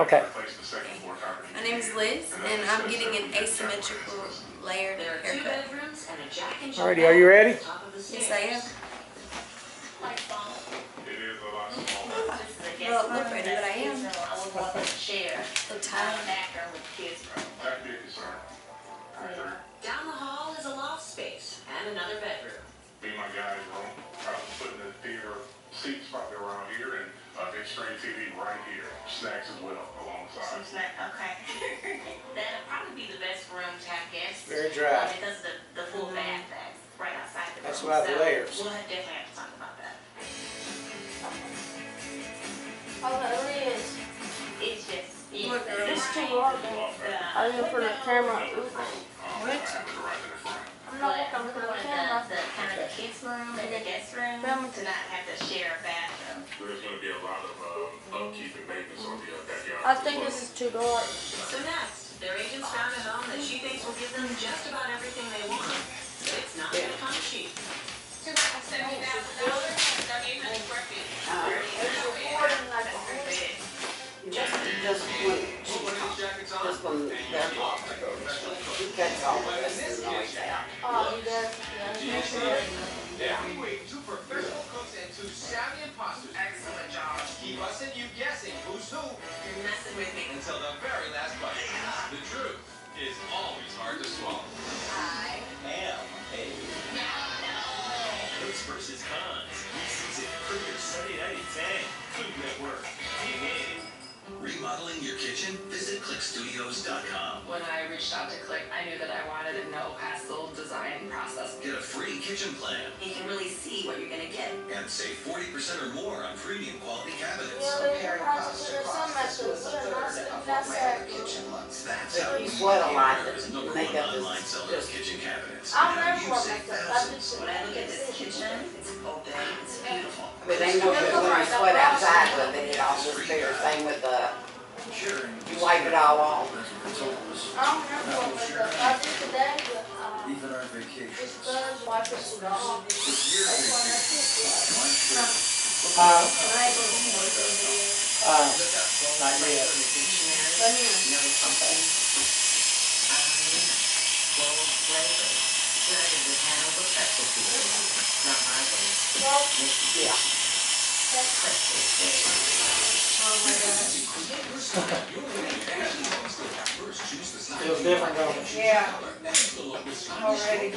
Okay. replace the second floor carpeting. My name is Lizz, and I'm getting an asymmetrical layered There are two haircut. and a jack and Alrighty, are you ready? Top of the Yes. I am. Quite small. It is a lot smaller. This is a guest Well, room, ready, but I am. kids. I would want to share. So Uh, tired. bathroom with kids room. That'd be a concern. Right there. Down the hall is a loft space and another bedroom. Me and my guys' room, I was putting the theater seats probably around here and a big screen TV right here. Snacks as well So alongside. it's not, okay. That'll probably be the best room to have guests. Very dry. uh, Because of the, the full bath that's right outside the room. That's why the layers. We'll have- definitely have to talk about that. Oh, it is. It's just, it's. Look, girl. It's too hard. Uh, Are you put a camera? Um, I have it right in the front. I'm not we looking for wanted the camera. the, the kind of the kids room and the guest room to not have to share a bathroom. There's gonna be a lot of, uh, upkeep and maintenance on the uh, backyard. I think this is too dark. So next, their agents found a home that she thinks will give them just about everything they want. It's not gonna come cheap. Two hundred seventy thousand dollars, thirty-eight hundred square feet. It's recording like a Just, just when, just when they're off, he out. Oh, he does. Yeah. No hassle design process. Get a free kitchen plan you can really see what you're gonna get. and save 40% or more on premium quality cabinets. Yeah, there's a process, there's some methods, but not, that's that. That's how You you sweat a lot, America's the number makeup online seller of kitchen cabinets. I'll Now never you want save makeup. I thousands. When I look at this kitchen, it's open, it's beautiful. But they know that when you sweat outside with it, it all disappears, same with the, you wipe it all off. I don't remember what I did today, but, uh, Even our it's vacations. done, wipe it off. Not Yeah. Gosh. Feels different, don't yeah. Already.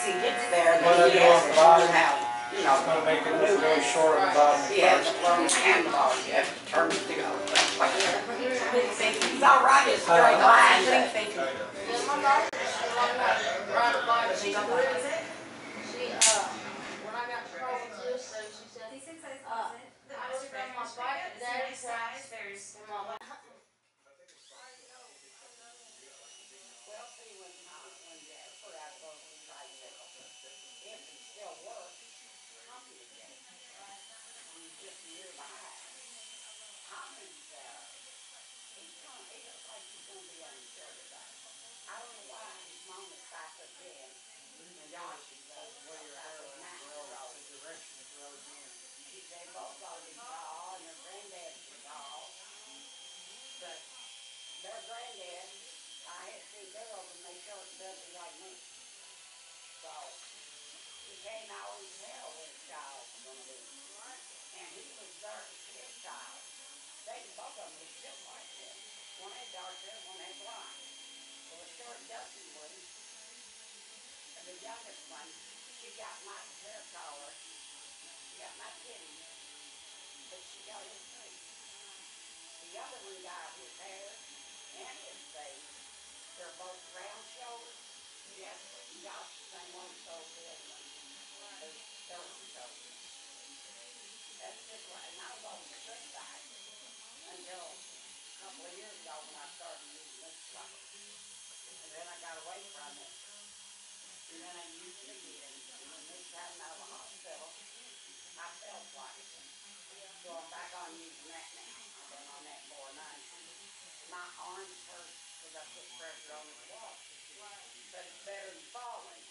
Once he gets there, What then they he do on has the to learn bottom, how, you know. Gonna make it look really short on the bottom He at has first. to learn the handlebars, you have to turn it to go. Thank you. It's all right, it's Uh, straight line, Thank but thank you. Yeah, my daughter, when I ride a bike, she, she, uh, when I got problems yesterday, she said, uh, I was on my bike at daddy's house, and my Well, see, when, uh, when Jasper out goes to tricycle, if it still works, Tommy again. He's just a year behind. Tommy's, uh, he's gonna, he looks like he's gonna be uninsured today. I don't know why his mom is five foot ten, and Josh is, uh, where you're at now, so. They both ought to be tall, and their granddad's tall. But their granddad, I had three girls and they short and ugly like me. So, you can't always tell what a child's gonna be. And he was their, his child. They both of them was just like him. One had dark hair, one had blonde. So the short Dusty and the youngest one, she got my hair color. She got my kitty, but she got his face. The other one got his hair and his face. They're both round shoulders. Yes, Josh the same one so good. That's just what, and I was on the good side until a couple of years ago when I started using this stuff. And then I got away from it. And then I used again. And when they got out of the hospital, I felt like. So I'm back on using that now. I've been on that for nine. My arms hurt because I put pressure on the wall. But it's better than falling.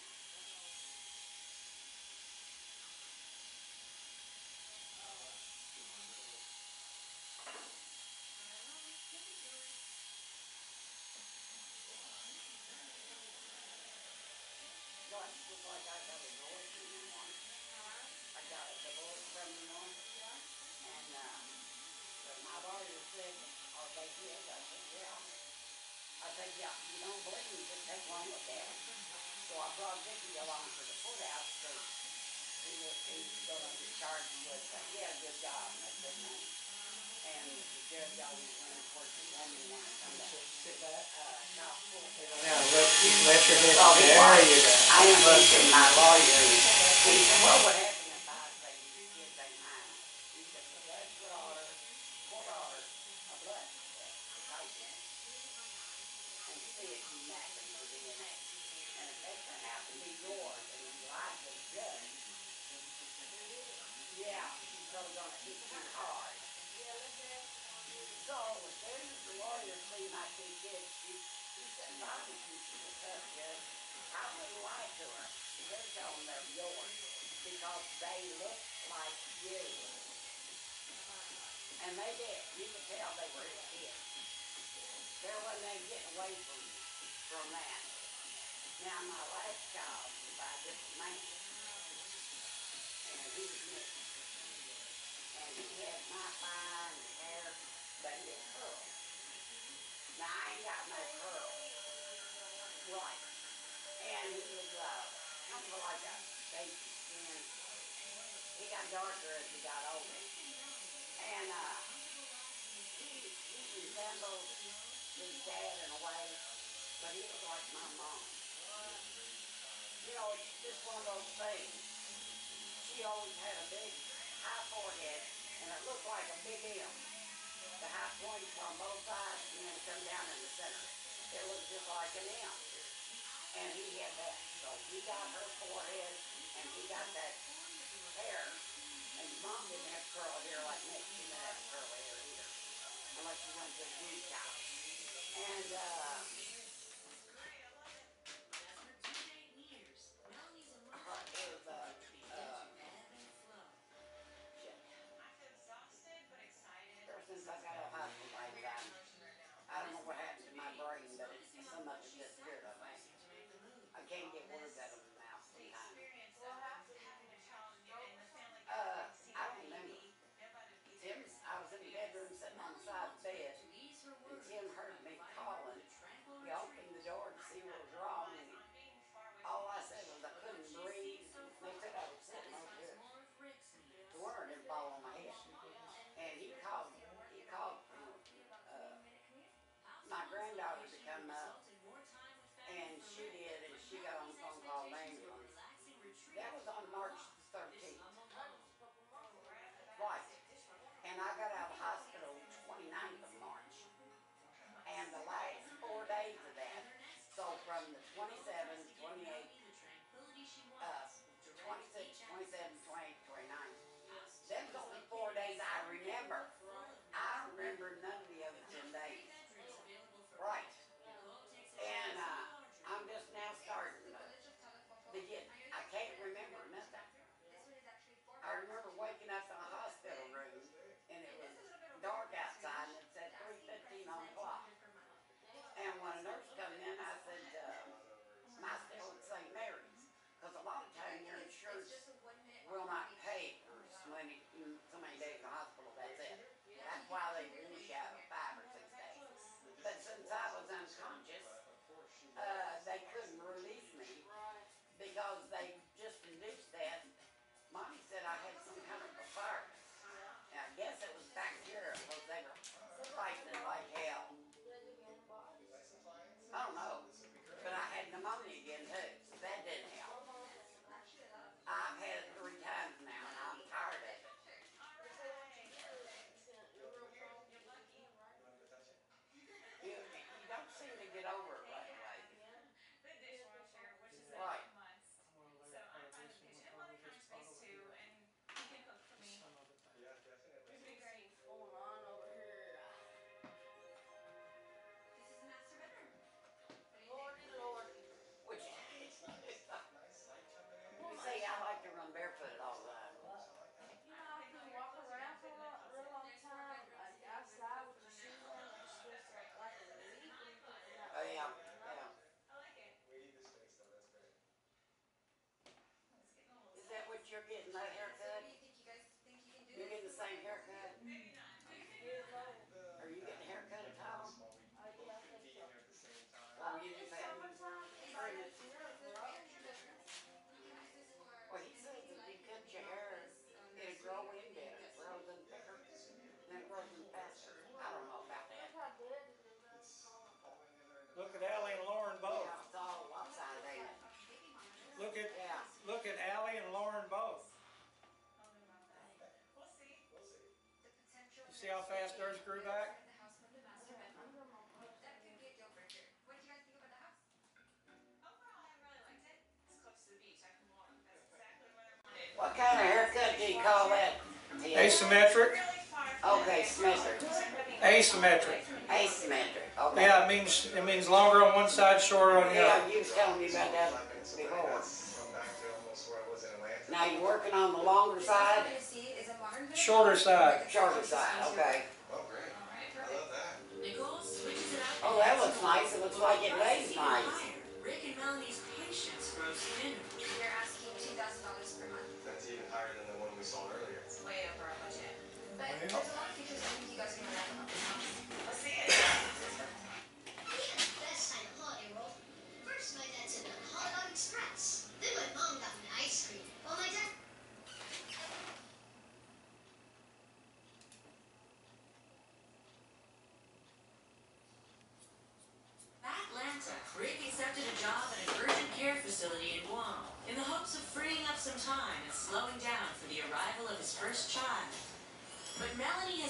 So I feel like I got a divorce from the one. I got a divorce from the one. And, uh, but my lawyer said, are they his? I said, yeah. I said, yeah, you don't believe me, just take one look at it. So I brought Vicky along to the courthouse because he was, he was gonna be charged with, had a good job, and that's his name. And the judge always went, of course, he wanted to come back. Sit back. Uh, Now, let, let your head, there you go. I am introduced my lawyer, he said, well, what happened if I say these kids ain't mine? He said, well, that's your daughter, poor daughter, a blood test, a type in. And see if you match them for DNA. And if they turn out to be yours and you like the judge, yeah, he's So as soon as the lawyer seen my two kids, she, she said, you should have judge. I wouldn't lie to her. They're yours because they look like you. And they did. You could tell they were his. There wasn't getting away from, from that. Now, my last child by a different man. And he was mixed. And he had my fine hair, but he had curls. Now, I ain't got no curls. Right. And he was, uh, kind of like a baby skin. He got darker as he got older. And, uh, he, he resembled his dad in a way, but he was like my mom. You know, it's just one of those things. She always had a big, high forehead, and it looked like a big M. The high points on both sides, and then come down in the center. It looked just like an M. And he had that. So he got her forehead, and he got that hair. And mom didn't have curly hair like me. She didn't have curly hair either. Unless she went to the beauty house. And, uh, from the twenty-seventh, twenty-eighth, uh, twenty-sixth, twenty-seventh, twenty-eighth, twenty-ninth. Them was only four days I remember. I remember none of the other ten days. Right. And, uh, I'm just now starting to, to get, I can't remember nothing. I remember waking up in a hospital room and it was dark outside and it said three fifteen on the clock. And when a nurse come in, I said, will not little. Is that what you're getting, that haircut? You're getting the same haircut? See how fast theirs grew back? Overall, I really liked it. It's close to the beach. I can walk. That's exactly what I wanted. What kind of haircut do you call that? Asymmetric? Really far from Okay, symmetric. Asymmetric. Asymmetric, okay. Yeah, it means, it means longer on one side, shorter on the Yeah, other. you was telling me about that before. Come back to almost where I was in Atlanta. Now you're working on the longer side? Shorter side. Shorter side, okay. Oh, great. I love that. Nicole switches it up. Oh, that looks nice, it looks like it lays nice. Rick and Melanie's patience grows thinner. They're asking two thousand dollars per month. That's even higher than the one we saw earlier. It's way over our budget. But there's a lot of features I think you guys are gonna like about this house. Let's see it. Best time of holiday roll. First, my dad sent out Hot Dog Express. Then my mom got me ice cream. While my dad Atlanta, Rick accepted a job at an urgent care facility in Guam in the hopes of freeing up some time and slowing down for the arrival of his first child. But Melanie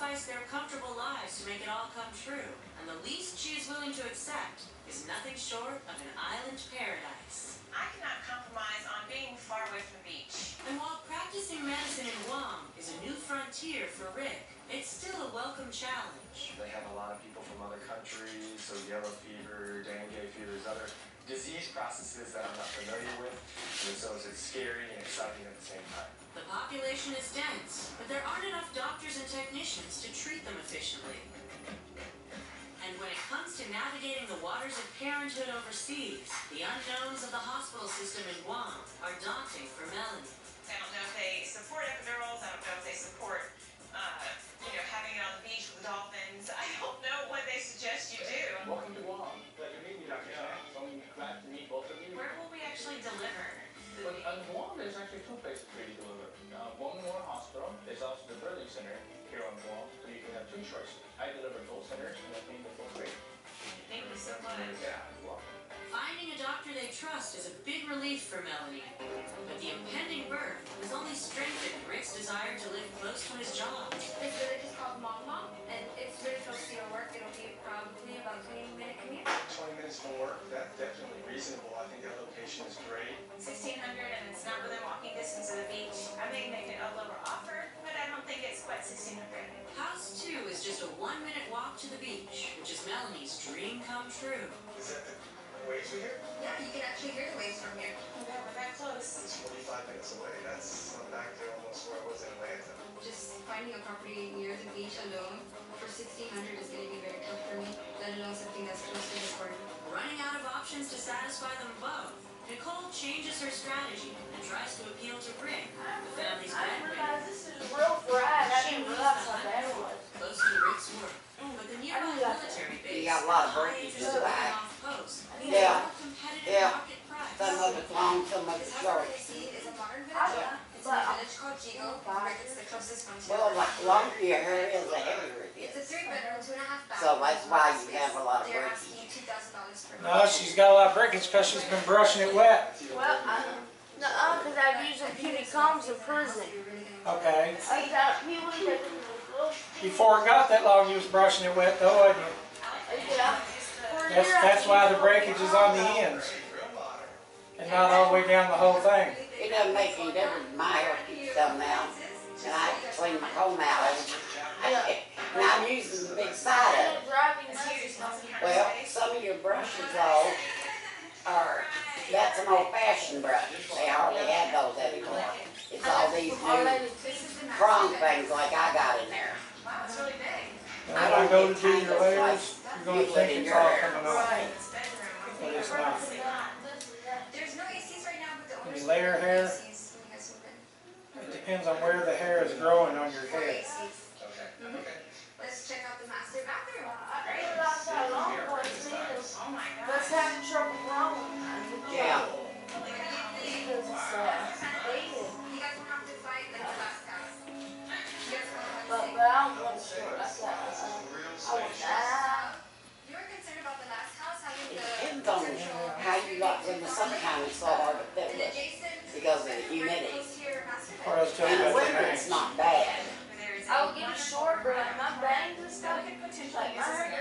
has sacrificed their comfortable lives to make it all come true, and the least she is willing to accept is nothing short of an island paradise. I cannot compromise on being far away from the beach. And while practicing medicine in Guam is a new frontier for Rick, it's still a welcome challenge. They have a lot of people from other countries, so yellow fever, dengue fevers, other disease processes that I'm not familiar with. And so it's scary and exciting at the same time. The population is dense, but there aren't enough doctors and technicians to treat them efficiently. And when it comes to navigating the waters of parenthood overseas, the unknowns of the hospital system in Guam are daunting for Melanie. I don't know if they support epidurals. I don't know if they support, uh, you know, having it on the beach with the dolphins. I don't know what they suggest you do. Welcome to Guam. Pleasure meeting you, Dr. Chang. So I'm glad to meet both of you. Where will we actually deliver? But Guam, there's actually two places for you to deliver. Uh, Guam Memorial Hospital. There's also the Burley Center here on Guam, so you can have two choices. I deliver both centers, and I think they're both great. Thank you so much. Yeah, you're welcome. Finding a doctor they trust is a big relief for Melanie. But the impending birth has only strengthened Rick's desire to live close to his job. It's really just called Mom Mom, and it's really close to your work. It'll be probably about twenty minute commute. Twenty minutes from work, that's definitely reasonable. I think that location is great. Sixteen hundred and it's not within walking distance of the beach. I may make it a lower offer, but I don't think it's quite sixteen hundred. House two is just a one minute walk to the beach, which is Melanie's dream come true. Is that the waves we hear? Yeah, you can actually hear the waves from here. Yeah, we're that close. It's forty-five minutes away. That's I'm back there almost where I was in Atlanta. Just finding a property near the beach alone for sixteen hundred is gonna be very tough for me, let alone something that's close to this part. Running out of options to satisfy them both, Nicole changes her strategy and tries to appeal to Rick, the family's breadwinner. this is real fried. I didn't realize how bad it was. close to Rick's work. But the nearby military base, You got a lot of high breakage interest to of buy. off post, means Yeah. competitive Yeah. market price. Some of it's long, some of This it's short. that is a modern village. It's in a village called Yigo. It's the closest one to. Well, like the longer your hair is, the heavier It's a three bedroom, two and a half bath. So that's why you have a lot of They're breakage. asking two thousand dollars per. No, she's got a lot of breakage because she's been brushing it wet. Well, I, no, because I've used a puny combs in prison. Okay. I got people that Before it got that long, you was brushing it wet though, wasn't you? yeah. For a That's, that's why the breakage is on the ends and not all the way down the whole thing. It doesn't make any difference, my hair keeps coming out, and I clean my comb out every And I'm using the big side of it. Well, some of your brushes though are, that's an old fashioned brush. They hardly have those anymore. It's all these new prong things like I got in there. Wow, it's really big. And when you go to do your layers, you're gonna You think it's your all hair. coming off, It's bedroom. but it's not. There's no ACs right now, but the When owners. you layer hair, ACs when you guys move. It depends on where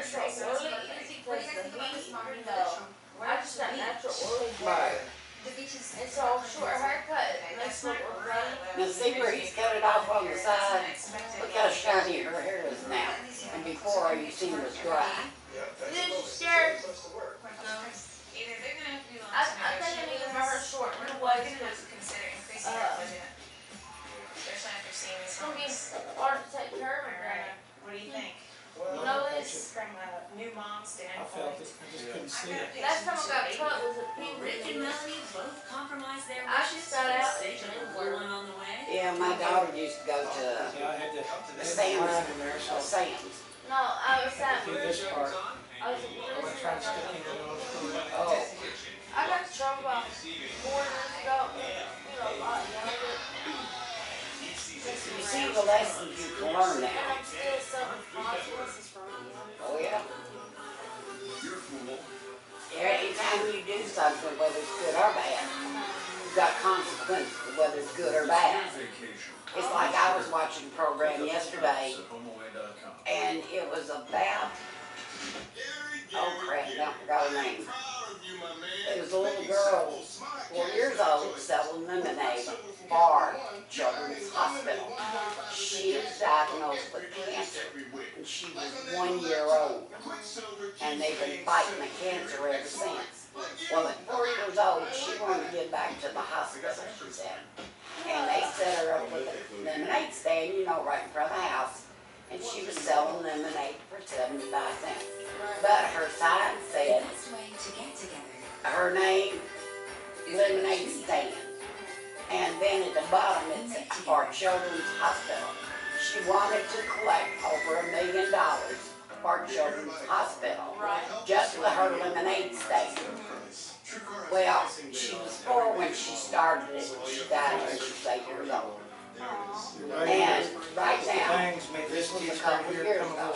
you village I just natural. Right. Short haircut, it. Now see where he's cut it off on the side? Look how shiny her hair is now. And before, you was dry. To to I, to to short to consider increasing uh, it's gonna be hard to take care of her. Alright, What do you think? You Well, know I this, From a new mom I standpoint. felt it, I just couldn't see it. last time I got cut was at Rick and Penguin. Melanie both compromise their I wishes just got for the out sake of a one on the way. Yeah, my daughter used to go to Yeah, I had to, I had to Sam's, line in there, so uh, Sam's. No, I was at, do this part. I was at I was trying to stick it in on the Oh, I got in trouble about four years ago, you know, a the lessons you can learn And now. I'm still suffering consequences from it. Oh, yeah. You're a fool. Anytime you do something, whether it's good or bad, you've got consequences, whether it's good or bad. It's like I was watching a program yesterday and it was about, oh crap, now I forgot her name. It was a little girl, four years old, selling lemonade bar children's hospital. She was diagnosed with cancer and she was one year old. And they've been fighting the cancer ever since. Well, at four years old, she wanted to get back to the hospital, she said. And they set her up with a lemonade stand, you know, right in front of the house. And she was selling lemonade for seventy-five cents. But her sign said, her name, lemonade stand. And then at the bottom, it's "Our Children's Hospital. She wanted to collect over a million dollars for Children's Hospital, just with her lemonade stand. Well, she was four when she started it. She died when she was eight years old. And right now, this was a couple years ago,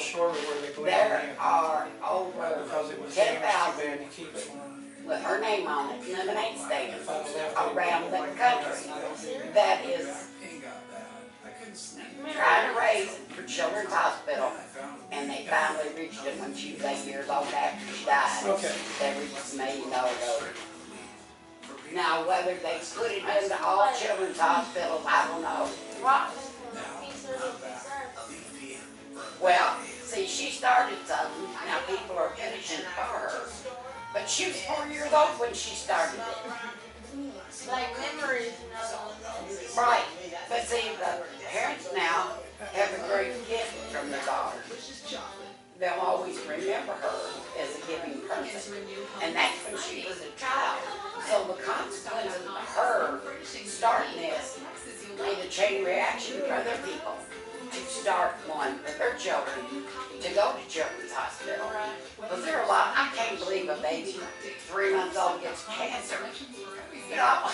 there are over 10,000 with her name on it, lemonade stands around the country. That is trying to raise for Children's Hospital, and they finally reached it when she was eight years old after she died. Okay. They reached a million dollar. Now, whether they put it into all children's hospitals, I don't know. Rockman, he said it'll be served. Well, see, she started something, now people are finishing for her. But she was four years old when she started it. Like memories and all that. Right, but see, the parents now have a great gift from the daughter. They'll always remember her as a giving person, and that's when she was a child. So the consequences of her starting this made a chain reaction for other people start one for their children to go to children's hospital. Because there are a lot, I can't believe a baby three months old gets cancer. You know,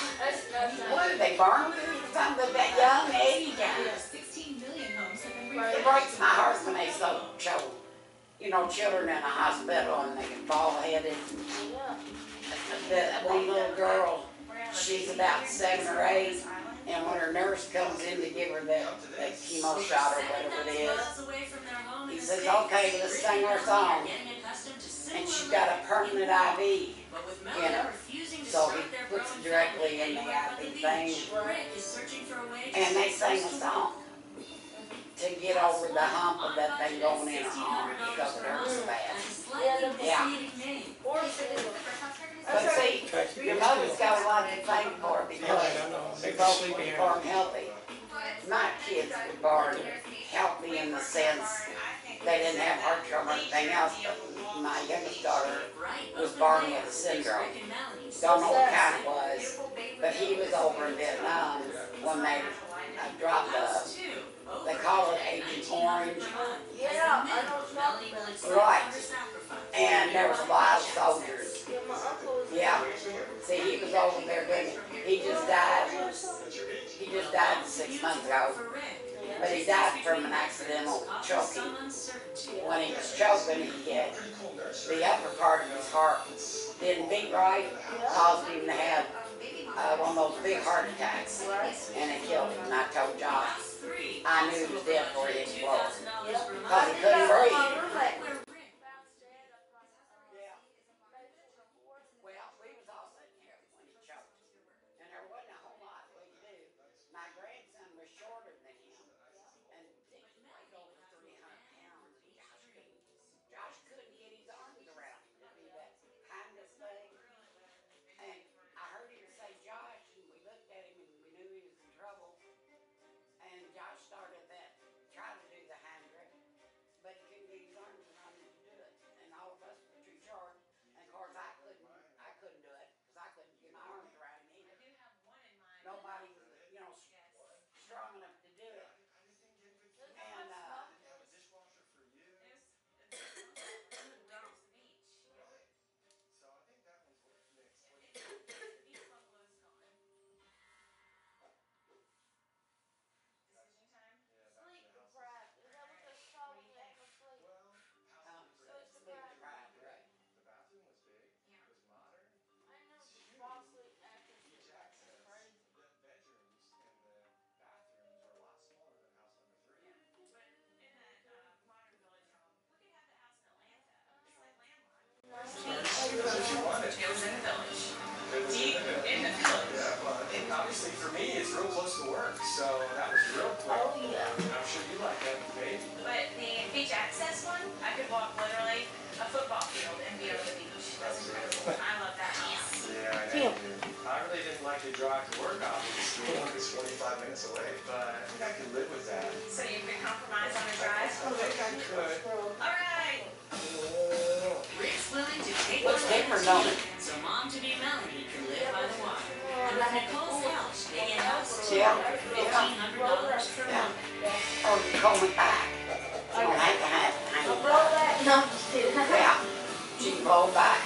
what are they, with it or something at that young age? It breaks my heart when they so show, you know, children in a hospital and they get bald headed. That one little girl, she's about seven or eight, and when her nurse comes in to give her that, that chemo shot or whatever it is, he says, okay, let's sing our song. And she's got a permanent IV in her. So he puts it directly in the IV thing, and they sing a song to get over the hump of that thing going in her arm because it hurts so bad. Yeah, the Yeah. Or city. But see, your mother's got a lot to thank for because Right, I know. They she both sleep were in. born healthy. My kids were born healthy in the sense they didn't have heart trouble or anything else, but my youngest daughter was born with a syndrome. Don't know what kind it was, but he was over in Vietnam when they uh, dropped the, they call it Agent Orange. Yeah, I know. Right. And there was a of soldiers. Yeah. See, he was over there doing. He just died. He just died six months ago. But he died from an accidental choking. When he was choking, he had the upper part of his heart didn't beat right, caused him to have one of those big heart attacks, and it killed him. And I told Josh, I knew he was dead before he exploded, because he couldn't breathe. So that was real cool. Oh, yeah. I'm sure you like that, babe. But the beach access one, I could walk literally a football field and be on the beach. That's incredible. I love that house. Yeah, I know. you. I really didn't like to drive to work, obviously. It's 45 minutes away, but I think I could live with that. So you could compromise on the drive? I think I could. All right. Rick's willing to take What's on different, the don't so mom to be Melanie can live by the water. And with Nicole's help, they get house Yeah, Yeah. Or you call me back. You don't have to have, hang A on. blowback? No, just kidding. Yeah, she can blow back.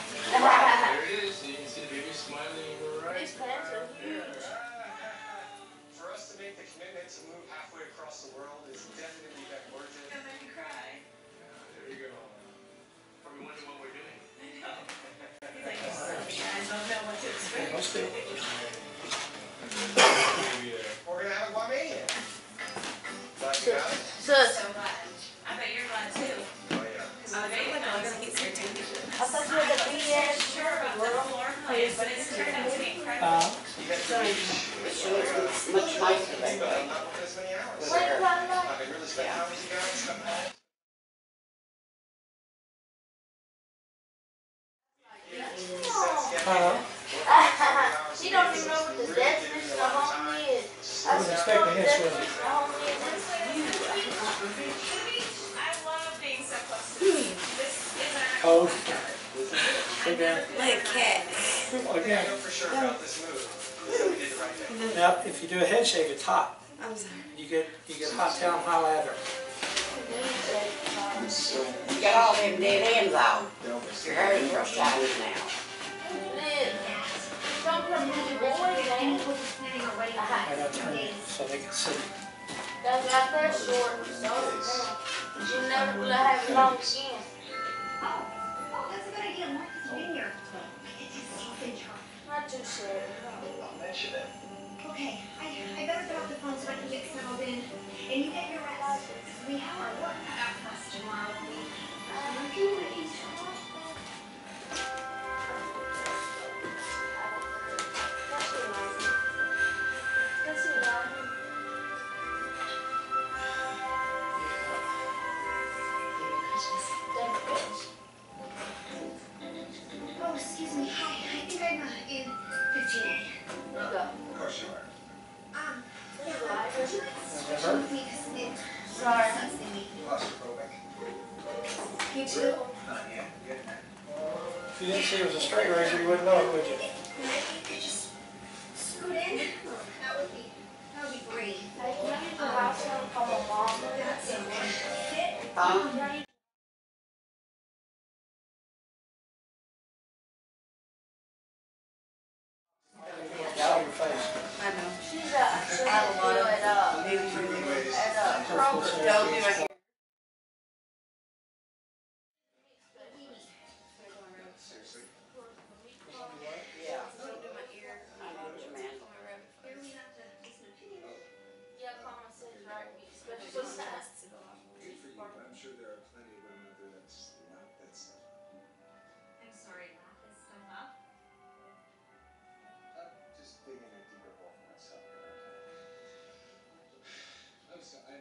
Okay, I, I better put off the phone so I can get settled in. And you get your rest. We have our work cut out for us tomorrow. Uh,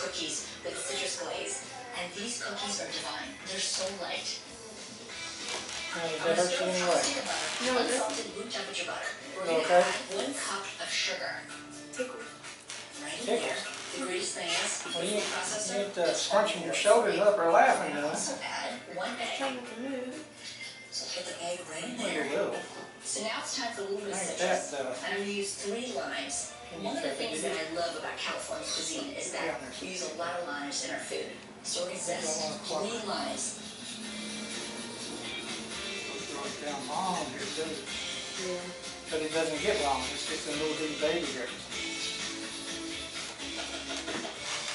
cookies with citrus glaze, and these cookies are divine. They're so light. No, On a no, unsalted room temperature butter, we're going to add one cup of sugar. Take Right here. The greatest thing is, well, you, the processor... You need to scrunching your shoulders up or laughing, you So add one egg. So put the egg right in there. So now it's time for a little bit of citrus. And I'm going to use three limes. One of the things that I love about California cuisine is that we use a lot of limes in our food. So gonna zest three limes. Down long, it does. But it doesn't get long, it's just a little bitty baby here.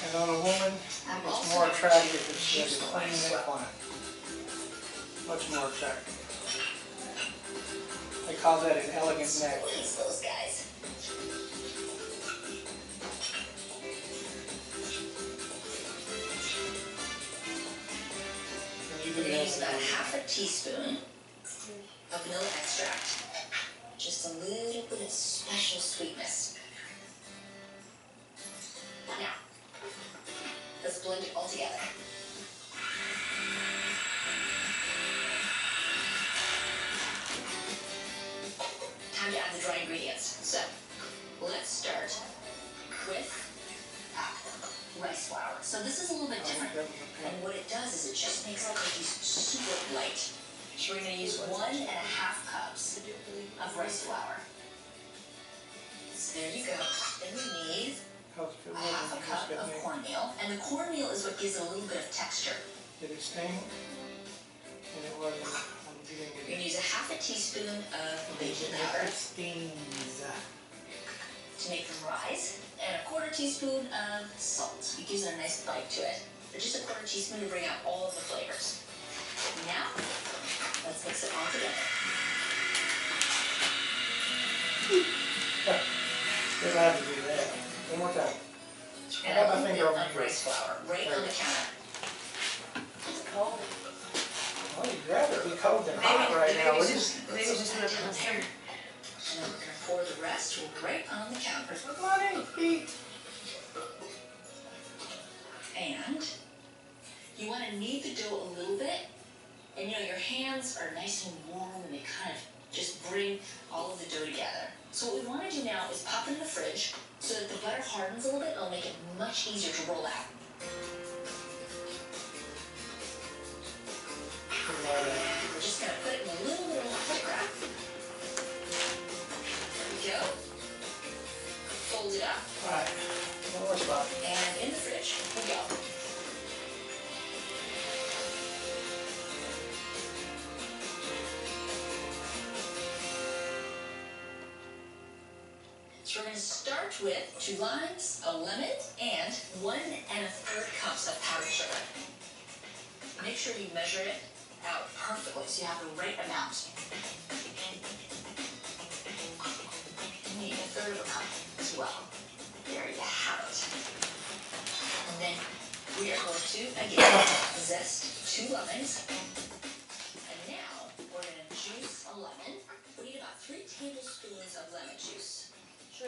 And on a woman, it's more attractive if she has a clean neckline. Much more attractive. They call that an elegant neck. We're gonna use about half a teaspoon of vanilla extract. Just a little bit of special sweetness. Now, let's blend it all together. Time to add the dry ingredients. So, let's start with rice flour. So this is a little bit different. And what it does is it just makes the cookies super light. So we're gonna use one and a half cups of rice flour. So there you go. Then we need how's it feel? a half a cup of cornmeal. And the cornmeal is what gives it a little bit of texture. Did it sting? And it wasn't, um, I'm getting We're gonna use a half a teaspoon of baking powder It stings. To make them rise, and a quarter teaspoon of salt. It gives it a nice bite to it. But just a quarter teaspoon to bring out all of the flavors. Now, let's mix it all together. Still have to do that. One more time. I got my finger over here. rice flour right on the counter. Oh, you grab it, be cold and hot right now. maybe just, maybe just another And then we're gonna pour the rest right on the counter. It, Pete. And you wanna knead the dough a little bit. And you know, your hands are nice and warm and they kind of just bring all of the dough together. So what we wanna do now is pop it in the fridge so that the butter hardens a little bit. and It'll make it much easier to roll out. We're just gonna put it Alright. And in the fridge, here we go. So we're gonna start with two limes, a lemon, and one and a third cups of powdered sugar. Make sure you measure it out perfectly so you have the right amount. Are again, zest two lemons. And now we're gonna juice a lemon. We need about three tablespoons of lemon juice. Sure.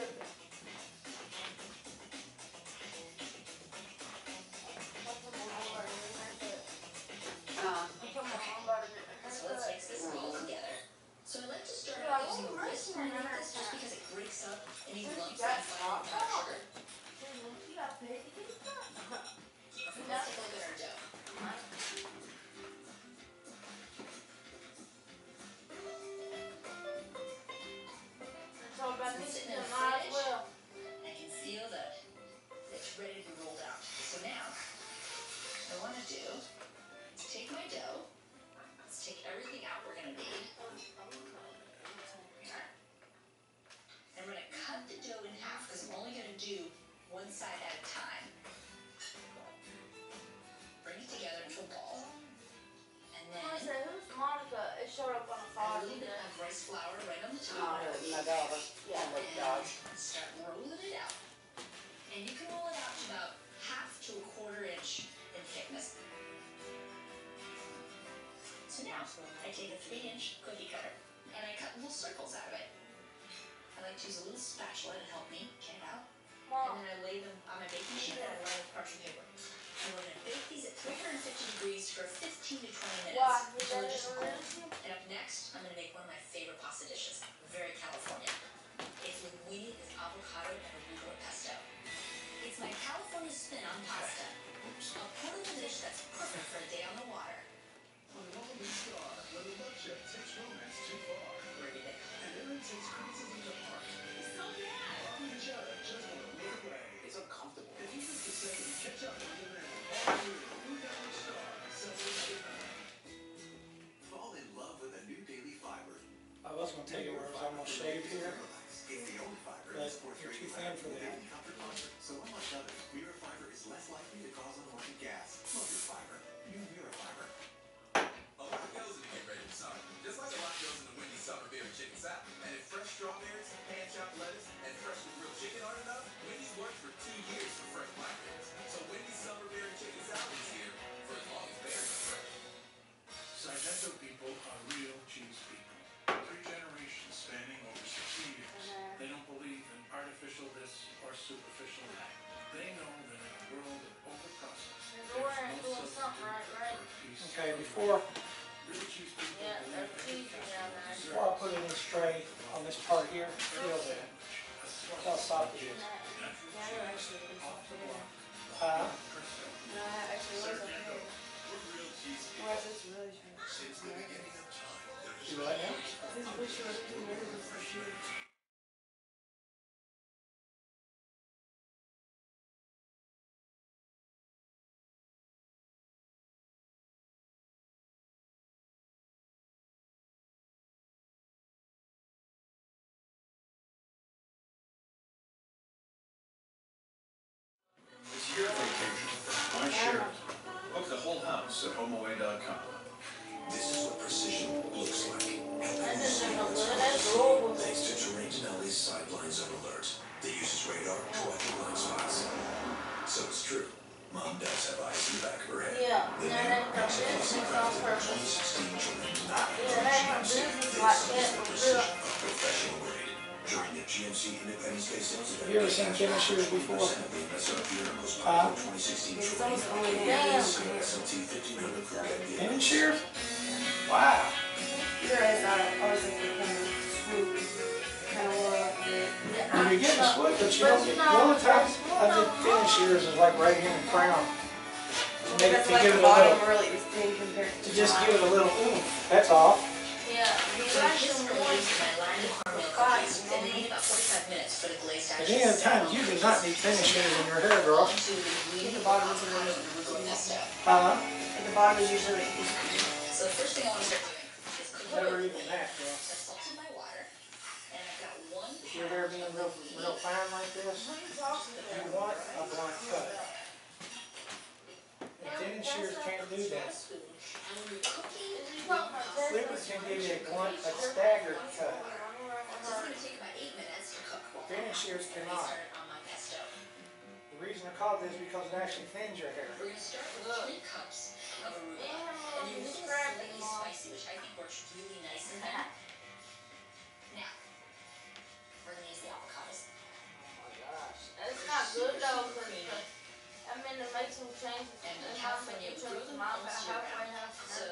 So let's mix this all together. So I like to start out using a whisk nice. this just because it breaks up any lumps that find one before, Yeah, there's cheese before I put in this tray on this part here, feel that. Look how soft it is. Yeah, actually, it's up there. Uh, No, actually, it the at HomeAway.com. This is what precision looks like. That doesn't look good, that's horrible. Thanks to Terrain Denali's Side Blind Zone Alert that uses radar to watch blind spots. So it's true. Mom does have eyes in the back of her head. Yeah, The no, new that comes in, XFC she's on purpose. 2016 Terrain Denali Yeah, that from comes GMC in, it's is like the that, for precision real. of professional grade. During the GMC Independence Day sales event, you ever seen tennis shoes before? 20% of the MSRP on the most Huh? popular 2016 It's almost only Denali damn. SLT 1500 for get Tennis shears? Wow. Your ass are always like the kind of swoop, kind of look. When you're getting a split, but you don't get, the only time I did tennis shears is like right here in the crown. To make to like give it a little, really is thin compared to to just give it a little oomph, that's all. More. of need about 45 minutes the At any other time, you do not need shears in your hair, girl. The bottom is a little arugula pesto. Uh, At the bottom is usually So the first thing I want to start doing is better even that, girl. I salted my water. And I've got one If your hair being real, real fine like this, you want a blunt cut. And tennis shears can't do that. Clippers can give you a blunt, a staggered cut. this is me cannot. my. The reason I call this is because it actually thins your hair. Oh we're going to start with three cups of. And you're using slightly spicy, which I think works really nice in there. Now, we're going to use the avocados. It's not good though, cause I'm in to make some changes. And in half my when you changes brew them my almost year halfway round. half. So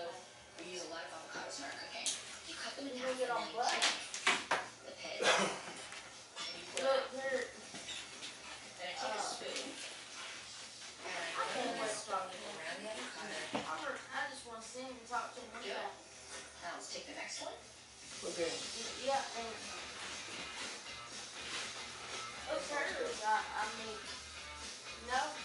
we use a lot of avocados in our cooking. You cut them in half get and on then you what? take the pit. And you put Look here, Then I take a oh. spoon. And I I can't my wait spoon to talk to around the avocado. I just wanna sing and talk to him. Yeah. Now let's take the next one. Okay. Yeah, and. It's hers, I, I mean, no.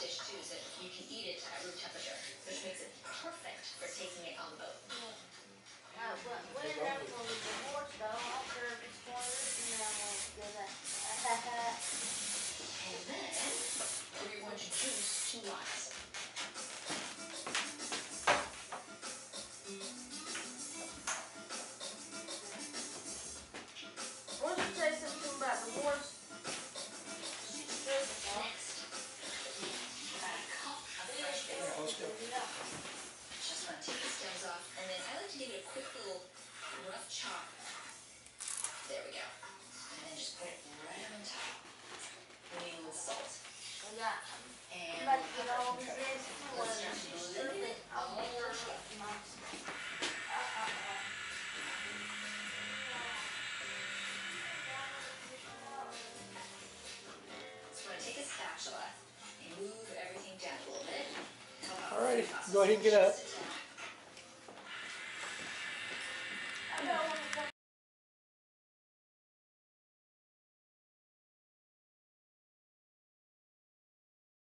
This dish too is that you can eat it at room temperature, which makes it perfect for taking it on the boat. Uh, but we're never gonna be divorced though, I'll serve this one, and then I'm gonna do that. And then we're going to juice two limes. Quick little rough chop. There we go. And then just put it right on top. We need a little salt. I And about to get all this this, one, Let's start to she's blend it stupid, I'll make her all look nice. Uh, uh, uh. So we're gonna take a spatula and move everything down a little bit. All right, go ahead and get up. sausages?